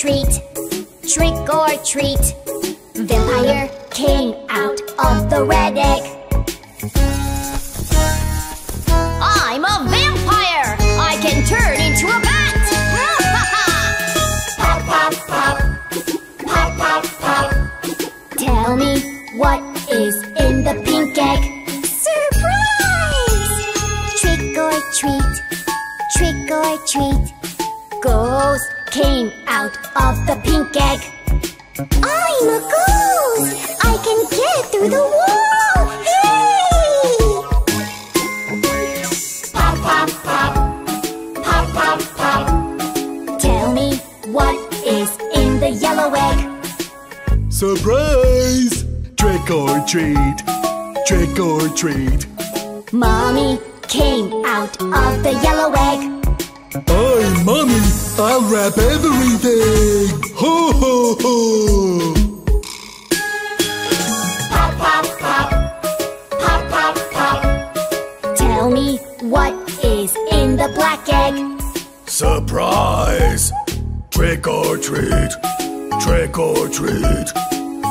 treat, trick or treat. Vampire came out of the red egg. What is in the pink egg. Surprise! Trick or treat, trick or treat. Ghost came out of the pink egg. I'm a ghost! I can get through the wall! Hey! Pop, pop, pop. Pop, pop, pop. Tell me what is in the yellow egg. Surprise! Trick or treat, trick or treat. Mommy came out of the yellow egg. I'm mommy. I'll wrap everything. Ho ho ho! Pop, pop, pop. Pop, pop, pop. Tell me what is in the black egg. Surprise! Trick or treat, trick or treat.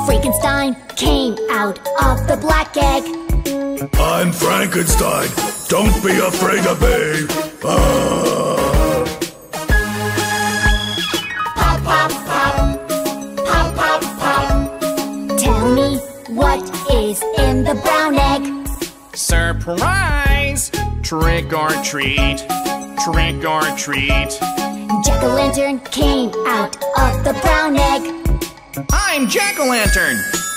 Frankenstein came out of the black egg. I'm Frankenstein. Don't be afraid of me. Ah. Pop, pop, pop. Pop, pop, pop. Tell me what is in the brown egg. Surprise! Trick or treat, trick or treat. Jack o' lantern came out of the brown egg. I'm Jack o' Lantern.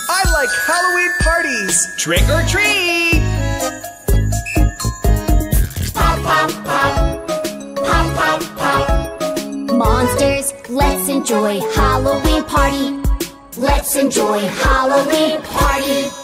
I like Halloween parties. Trick or treat! Pop, pop, pop. Pop, pop, pop. Monsters, let's enjoy Halloween party. Let's enjoy Halloween party.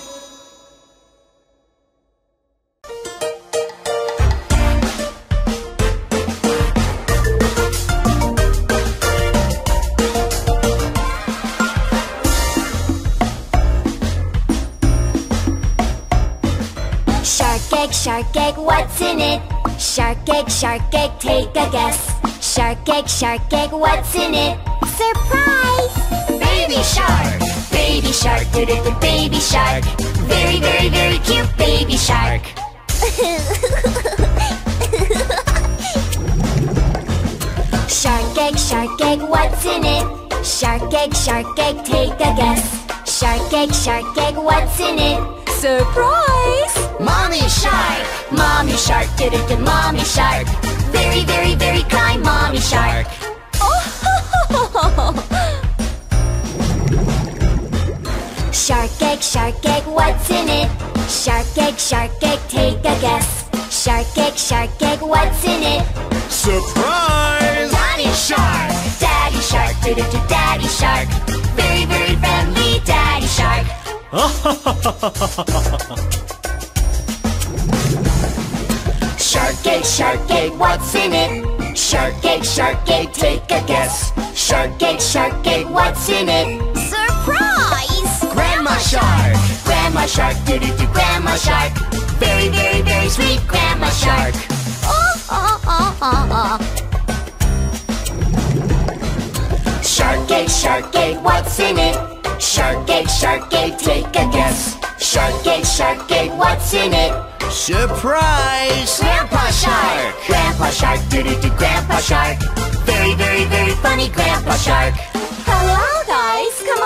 Egg, shark egg, what's in it? Shark egg, shark egg, take a guess. Shark egg, shark egg, what's in it? Surprise! Baby shark! Baby shark, do do do, baby shark. Very, very, very cute baby shark. Shark egg, shark egg, what's in it? Shark egg, shark egg, take a guess. Shark egg, shark egg, what's in it? Surprise! Mommy shark! Mommy shark, did it to mommy shark. Very, very, very kind mommy shark. Shark egg, shark egg, what's in it? Shark egg, shark egg, take a guess. Shark egg, shark egg, what's in it? Surprise! Daddy shark! Daddy shark, do do do, daddy shark. Shark. Egg, shark egg, what's in it? Shark egg, shark egg, take a guess. Shark egg, shark egg, what's in it? Surprise! Grandma shark! Grandma shark, do do do, grandma shark. Very, very, very sweet grandma shark. Oh, oh, oh, oh, oh. Shark egg, shark egg, what's in it? Shark egg, shark egg, take a guess. Shark egg, shark egg, what's in it? Surprise! Grandpa Shark! Grandpa Shark, do do do, Grandpa Shark. Very, very, very funny Grandpa Shark. Hello, guys, come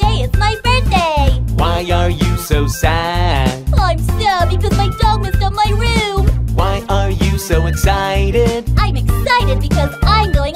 Today is my birthday! Why are you so sad? I'm sad because my dog messed up my room! Why are you so excited? I'm excited because I'm going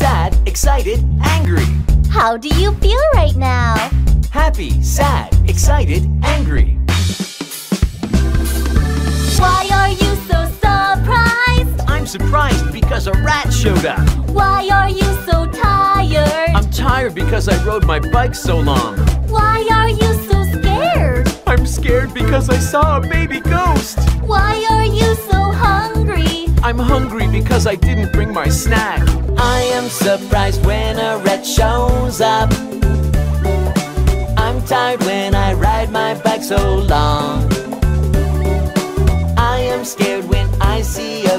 sad, excited, angry. How do you feel right now? Happy, sad, excited, angry. Why are you so surprised? I'm surprised because a rat showed up. Why are you so tired? I'm tired because I rode my bike so long. Why are you so scared? I'm scared because I saw a baby ghost. Why are you so hungry? I'm hungry because I didn't bring my snack. I am surprised when a rat shows up. I'm tired when I ride my bike so long. I am scared when I see a